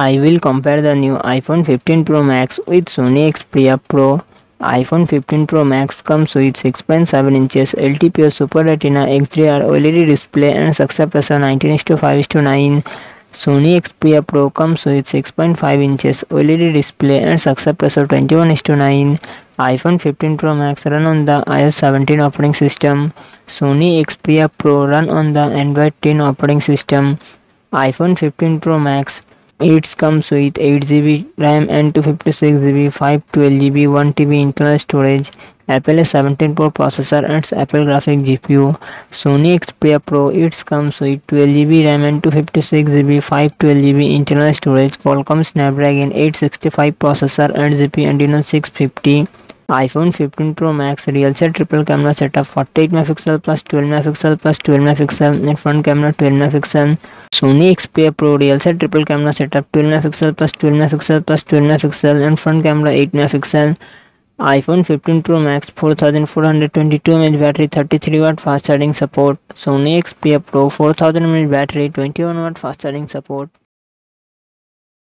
I will compare the new iPhone 15 Pro Max with Sony Xperia Pro. iPhone 15 Pro Max comes with 6.7 inches LTPO Super Retina XDR OLED display and success pressure 19:5:9. Sony Xperia Pro comes with 6.5 inches OLED display and success pressure 21:9. iPhone 15 Pro Max run on the iOS 17 operating system. Sony Xperia Pro run on the Android 10 operating system. iPhone 15 Pro Max it comes with 8GB RAM and 256GB 512GB 1TB internal storage Apple A17 Pro processor and Apple graphic GPU Sony Xperia Pro it comes with 12GB RAM and 256GB 512GB internal storage Qualcomm Snapdragon 865 processor and GPU Adreno 650 iPhone 15 pro max rear से triple camera setup 48 megapixel plus 12 megapixel plus 12 megapixel and front camera 12 megapixel Sony Xperia pro rear से triple camera setup 12 megapixel plus 12 megapixel plus 12 megapixel and front camera 8 megapixel iPhone 15 Pro Max 4422 mAh battery 33 watt fast charging support. Sony Xperia Pro 4000 mAh battery 21 watt fast charging support.